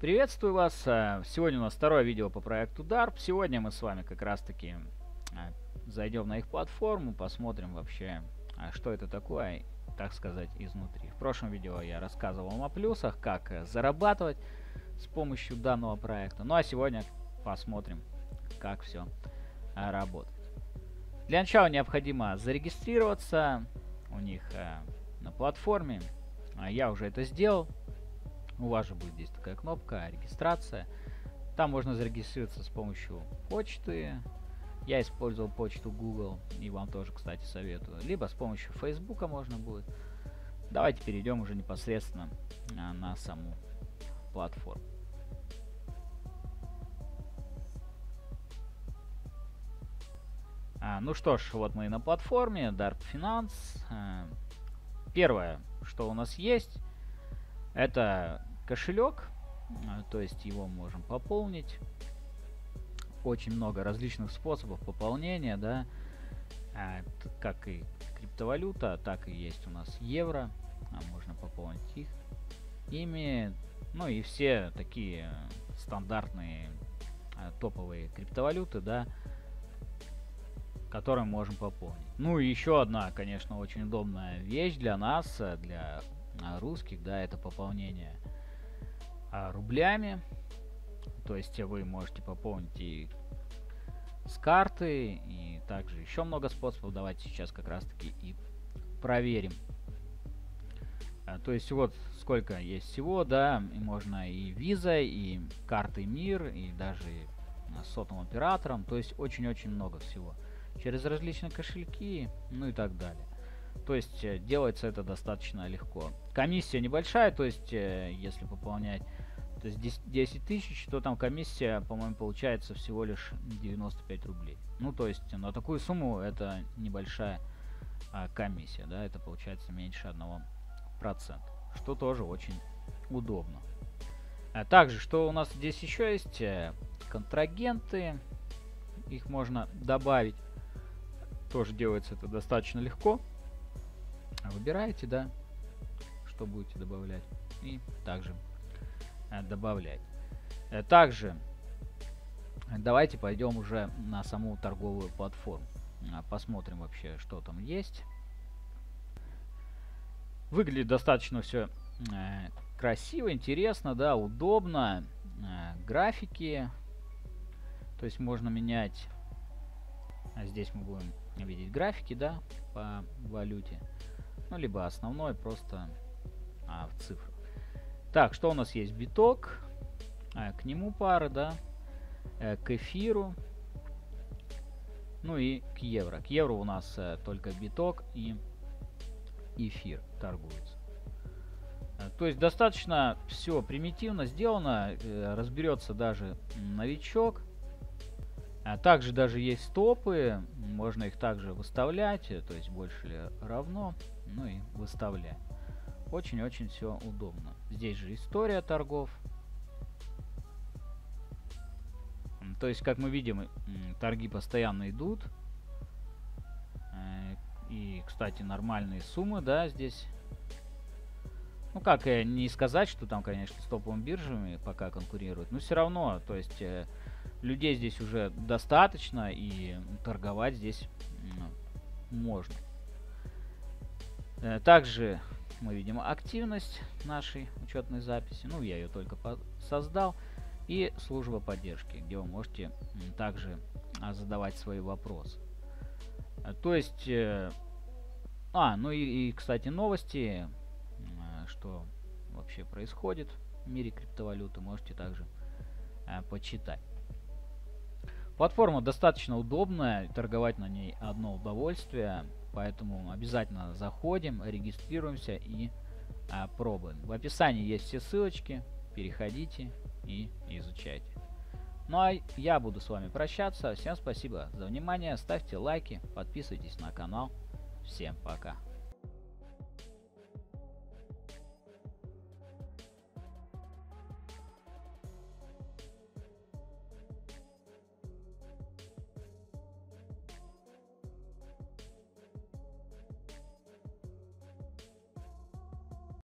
Приветствую вас! Э, сегодня у нас второе видео по проекту DARP. Сегодня мы с вами как раз таки э, зайдем на их платформу, посмотрим вообще, э, что это такое, так сказать, изнутри. В прошлом видео я рассказывал вам о плюсах, как зарабатывать с помощью данного проекта. Ну а сегодня посмотрим, как все работает. Для начала необходимо зарегистрироваться у них на платформе. Я уже это сделал. У вас же будет здесь такая кнопка «Регистрация». Там можно зарегистрироваться с помощью почты. Я использовал почту Google, и вам тоже, кстати, советую. Либо с помощью Facebook можно будет. Давайте перейдем уже непосредственно а, на саму платформу. А, ну что ж, вот мы и на платформе Dart Finance. А, первое, что у нас есть, это кошелек, а, то есть его можем пополнить. Очень много различных способов пополнения, да, а, как и криптовалюта, так и есть у нас евро, а можно пополнить их ими, ну и все такие стандартные топовые криптовалюты, да, которые можем пополнить. Ну и еще одна, конечно, очень удобная вещь для нас, для русских, да, это пополнение рублями. То есть вы можете пополнить и с карты, и также еще много способов. Давайте сейчас как раз таки и проверим. А, то есть вот сколько есть всего, да, и можно и виза, и карты мир, и даже сотовым оператором. То есть очень-очень много всего. Через различные кошельки, ну и так далее. То есть э, делается это достаточно легко. Комиссия небольшая, то есть э, если пополнять то есть 10 тысяч, то там комиссия, по-моему, получается всего лишь 95 рублей. Ну, то есть на такую сумму это небольшая а, комиссия, да, это получается меньше 1%, что тоже очень удобно. А также, что у нас здесь еще есть? Э, контрагенты, их можно добавить. Тоже делается это достаточно легко. Выбираете, да, что будете добавлять. И также Э, добавлять. Э, также давайте пойдем уже на саму торговую платформу. Э, посмотрим вообще, что там есть. Выглядит достаточно все красиво, интересно, да, удобно. Графики. То есть можно менять. Здесь мы будем видеть графики, да, по валюте. Ну, либо основной, просто а, в цифрах. Так, что у нас есть? Биток. А, к нему пары, да. Э, к эфиру. Ну и к евро. К евро у нас э, только биток и эфир торгуется. Э, то есть достаточно все примитивно сделано. Э, разберется даже новичок. А также даже есть стопы. Можно их также выставлять. Э, то есть больше ли равно. Ну и выставлять. Очень-очень все удобно. Здесь же история торгов. То есть, как мы видим, торги постоянно идут. Э, и, кстати, нормальные суммы, да, здесь. Ну, как э, не сказать, что там, конечно, с топовыми биржами пока конкурируют. Но все равно, то есть, э, людей здесь уже достаточно, и торговать здесь можно. Также мы видим активность нашей учетной записи. Ну, я ее только создал. И служба поддержки, где вы можете также а, задавать свои вопросы. Э, то есть... Э, а, ну и, и, кстати, новости, э, что вообще происходит в мире криптовалюты, можете также почитать. Платформа достаточно удобная, торговать на ней одно удовольствие. Поэтому обязательно заходим, регистрируемся и а, пробуем. В описании есть все ссылочки. Переходите и изучайте. Ну а я буду с вами прощаться. Всем спасибо за внимание. Ставьте лайки, подписывайтесь на канал. Всем пока.